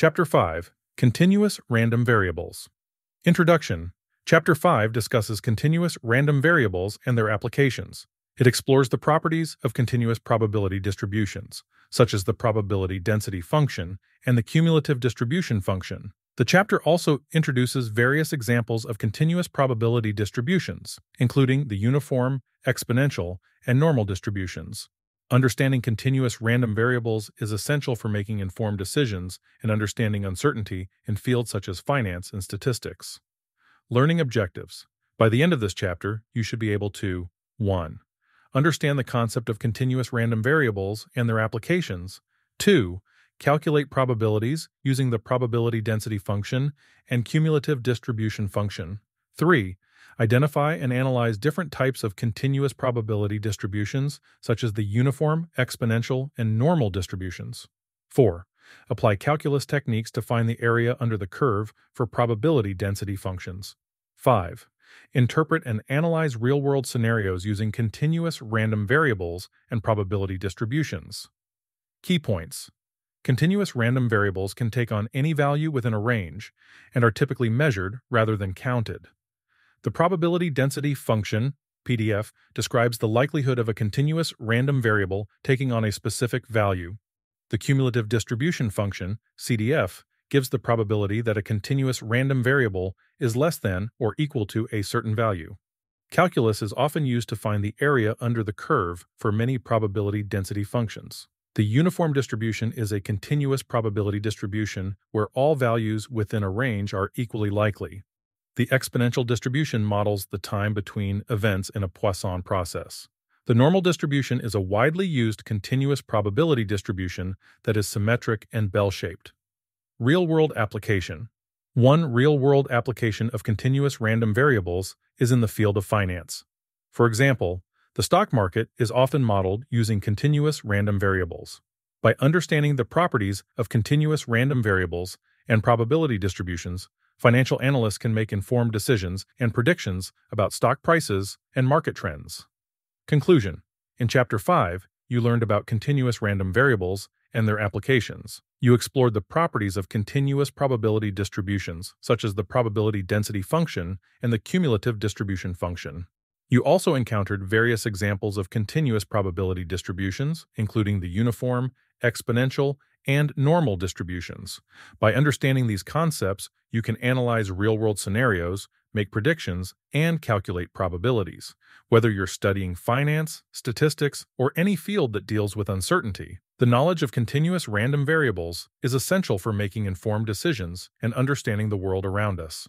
Chapter 5 Continuous Random Variables Introduction Chapter 5 discusses continuous random variables and their applications. It explores the properties of continuous probability distributions, such as the probability density function and the cumulative distribution function. The chapter also introduces various examples of continuous probability distributions, including the uniform, exponential, and normal distributions. Understanding continuous random variables is essential for making informed decisions and understanding uncertainty in fields such as finance and statistics. Learning objectives. By the end of this chapter, you should be able to 1. Understand the concept of continuous random variables and their applications. 2. Calculate probabilities using the probability density function and cumulative distribution function. 3. Identify and analyze different types of continuous probability distributions, such as the uniform, exponential, and normal distributions. 4. Apply calculus techniques to find the area under the curve for probability density functions. 5. Interpret and analyze real-world scenarios using continuous random variables and probability distributions. Key points. Continuous random variables can take on any value within a range and are typically measured rather than counted. The probability density function, PDF, describes the likelihood of a continuous random variable taking on a specific value. The cumulative distribution function, CDF, gives the probability that a continuous random variable is less than or equal to a certain value. Calculus is often used to find the area under the curve for many probability density functions. The uniform distribution is a continuous probability distribution where all values within a range are equally likely. The exponential distribution models the time between events in a Poisson process. The normal distribution is a widely used continuous probability distribution that is symmetric and bell-shaped. Real-world application. One real-world application of continuous random variables is in the field of finance. For example, the stock market is often modeled using continuous random variables. By understanding the properties of continuous random variables and probability distributions, financial analysts can make informed decisions and predictions about stock prices and market trends. Conclusion In Chapter 5, you learned about continuous random variables and their applications. You explored the properties of continuous probability distributions, such as the probability density function and the cumulative distribution function. You also encountered various examples of continuous probability distributions, including the uniform, exponential, and normal distributions. By understanding these concepts, you can analyze real-world scenarios, make predictions, and calculate probabilities. Whether you're studying finance, statistics, or any field that deals with uncertainty, the knowledge of continuous random variables is essential for making informed decisions and understanding the world around us.